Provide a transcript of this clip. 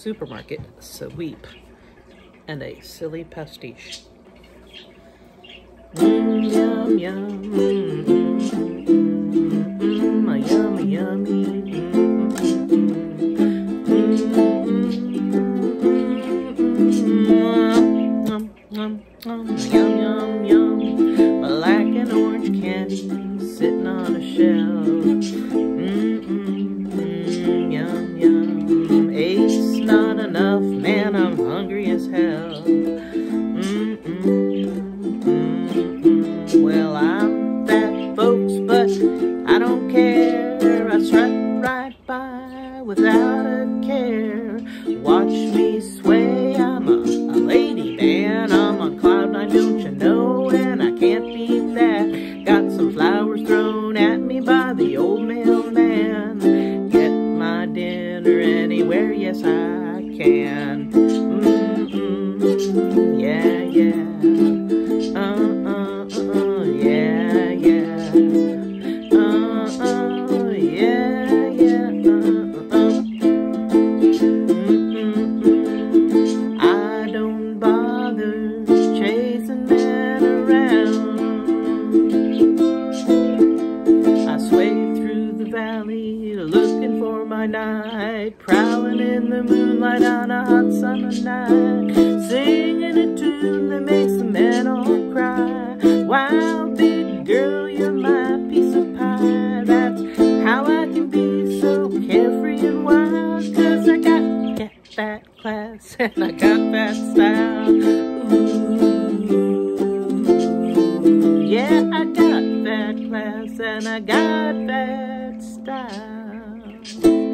supermarket sweep and a silly pastiche. Mm, yum, yum, mm, mm, mm, mm, yummy, yummy. Yum, yum, yum, yum. Black and orange candy Enough, man, I'm hungry as hell. Mm, mm. Well, I'm fat, folks, but I don't care. I strut right by without a care. Watch me sway, I'm a, a lady man. I'm on cloud nine, don't you know? And I can't beat that. Got some flowers thrown at me by the old mailman. Get my dinner anywhere, yes I can. Mm-mm, yeah, yeah. Uh, my night, prowling in the moonlight on a hot summer night, singing a tune that makes the men all cry. Wild big girl, you're my piece of pie. That's how I can be so carefree and wild, cause I got, that class and I got that style. Yeah, I got that class and I got that style.